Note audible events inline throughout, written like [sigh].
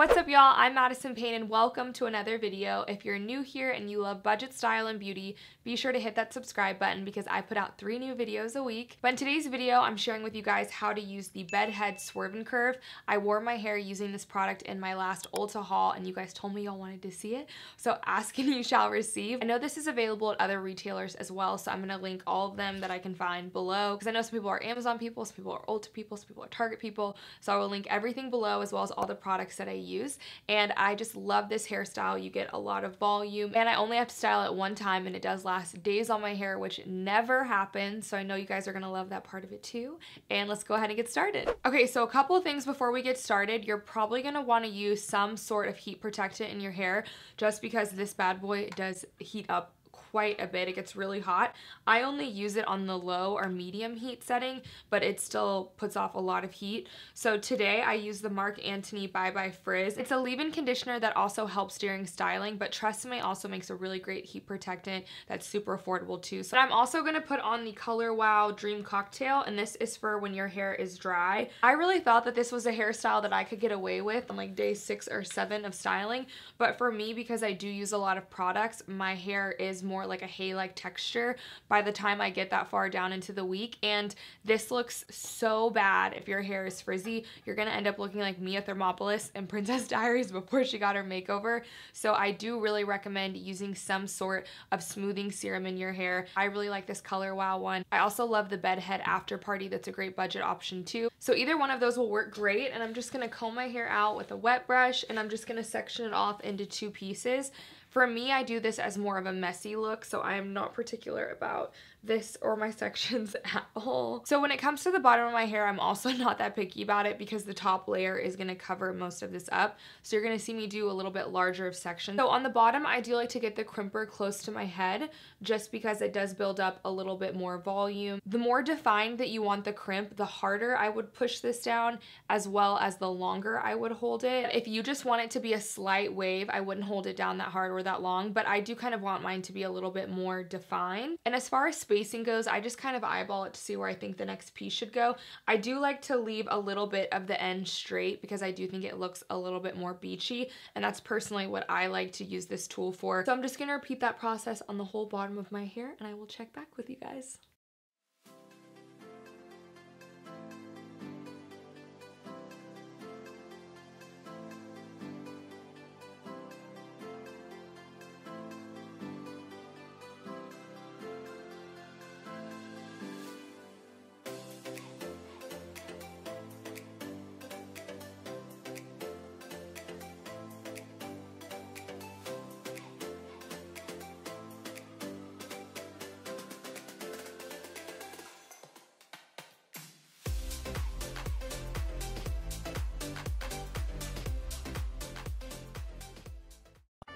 What's up y'all? I'm Madison Payne and welcome to another video. If you're new here and you love budget style and beauty, be sure to hit that subscribe button because I put out three new videos a week. But in today's video, I'm sharing with you guys how to use the Bedhead Swerve and Curve. I wore my hair using this product in my last Ulta haul and you guys told me y'all wanted to see it. So [laughs] ask and you shall receive. I know this is available at other retailers as well, so I'm gonna link all of them that I can find below because I know some people are Amazon people, some people are Ulta people, some people are Target people. So I will link everything below as well as all the products that I use use. And I just love this hairstyle. You get a lot of volume. And I only have to style it one time and it does last days on my hair which never happens. So I know you guys are gonna love that part of it too. And let's go ahead and get started. Okay so a couple of things before we get started. You're probably gonna want to use some sort of heat protectant in your hair just because this bad boy does heat up quite a bit. It gets really hot. I only use it on the low or medium heat setting, but it still puts off a lot of heat. So today I use the Marc Anthony Bye Bye Frizz. It's a leave-in conditioner that also helps during styling, but Tresemme also makes a really great heat protectant that's super affordable too. So I'm also going to put on the Color Wow Dream Cocktail, and this is for when your hair is dry. I really thought that this was a hairstyle that I could get away with on like day six or seven of styling, but for me, because I do use a lot of products, my hair is more more like a hay-like texture by the time I get that far down into the week. And this looks so bad if your hair is frizzy. You're to end up looking like Mia Thermopolis in Princess [laughs] Diaries before she got her makeover. So I do really recommend using some sort of smoothing serum in your hair. I really like this Color Wow one. I also love the Bedhead After Party. That's a great budget option too. So either one of those will work great. And I'm just to comb my hair out with a wet brush and I'm just to section it off into two pieces. For me, I do this as more of a messy look, so I am not particular about this or my sections [laughs] at all. So when it comes to the bottom of my hair, I'm also [laughs] not that picky about it because the top layer is going to cover most of this up. So you're going to see me do a little bit larger of sections. So on the bottom, I do like to get the crimper close to my head just because it does build up a little bit more volume. The more defined that you want the crimp, the harder I would push this down as well as the longer I would hold it. If you just want it to be a slight wave, I wouldn't hold it down that hard or that long, but I do kind of want mine to be a little bit more defined. And as far as spacing goes, I just kind of eyeball it to see where I think the next piece should go. I do like to leave a little bit of the end straight because I do think it looks a little bit more beachy and that's personally what I like to use this tool for. So I'm just gonna repeat that process on the whole bottom of my hair and I will check back with you guys.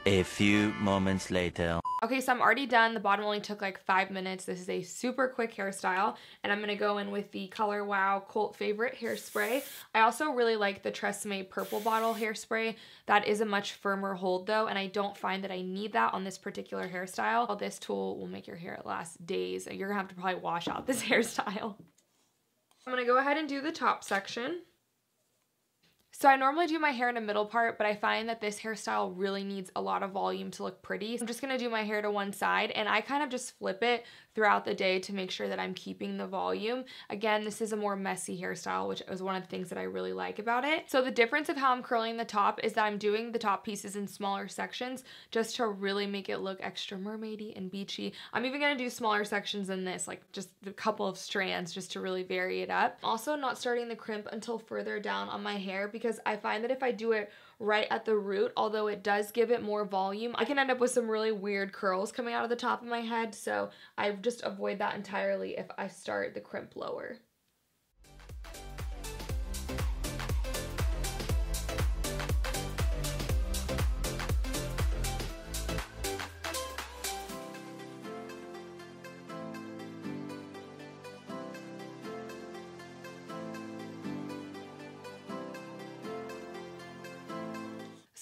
A few moments later. Okay, so I'm already done. The bottom only took like five minutes. This is a super quick hairstyle, and I'm gonna go in with the Color Wow Cult Favorite Hairspray. I also really like the Tresemme Purple Bottle Hairspray. That is a much firmer hold though, and I don't find that I need that on this particular hairstyle. This tool will make your hair last days. And you're gonna have to probably wash out this [laughs] hairstyle. I'm gonna go ahead and do the top section. So I normally do my hair in a middle part, but I find that this hairstyle really needs a lot of volume to look pretty. So I'm just gonna do my hair to one side and I kind of just flip it throughout the day to make sure that I'm keeping the volume. Again, this is a more messy hairstyle, which is one of the things that I really like about it. So the difference of how I'm curling the top is that I'm doing the top pieces in smaller sections just to really make it look extra mermaidy and beachy. I'm even gonna do smaller sections than this, like just a couple of strands just to really vary it up. Also not starting the crimp until further down on my hair because because I find that if I do it right at the root, although it does give it more volume, I can end up with some really weird curls coming out of the top of my head. So I just avoid that entirely if I start the crimp lower.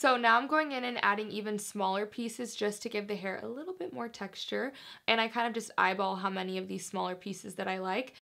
So now I'm going in and adding even smaller pieces just to give the hair a little bit more texture. And I kind of just eyeball how many of these smaller pieces that I like.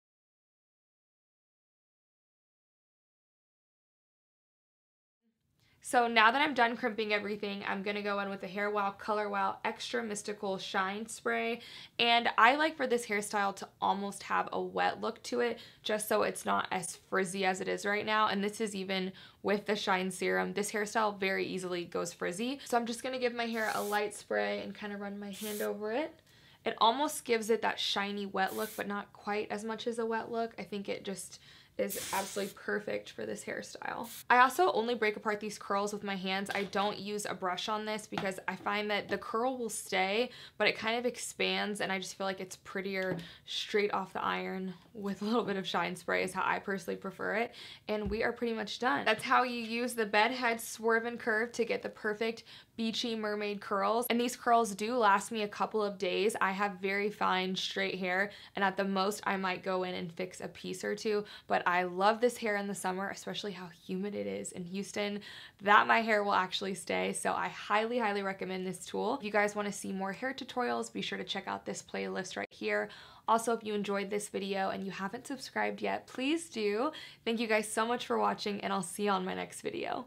So now that I'm done crimping everything, I'm going to go in with the Hair Wow Color Wow Extra Mystical Shine Spray. And I like for this hairstyle to almost have a wet look to it, just so it's not as frizzy as it is right now. And this is even with the Shine Serum. This hairstyle very easily goes frizzy. So I'm just going to give my hair a light spray and kind of run my hand over it. It almost gives it that shiny wet look, but not quite as much as a wet look. I think it just is absolutely perfect for this hairstyle. I also only break apart these curls with my hands. I don't use a brush on this because I find that the curl will stay, but it kind of expands and I just feel like it's prettier straight off the iron with a little bit of shine spray is how I personally prefer it. And we are pretty much done. That's how you use the bed head swerve and curve to get the perfect beachy mermaid curls. And these curls do last me a couple of days. I have very fine straight hair and at the most I might go in and fix a piece or two, but I love this hair in the summer, especially how humid it is in Houston, that my hair will actually stay. So I highly, highly recommend this tool. If you guys wanna see more hair tutorials, be sure to check out this playlist right here. Also, if you enjoyed this video and you haven't subscribed yet, please do. Thank you guys so much for watching and I'll see you on my next video.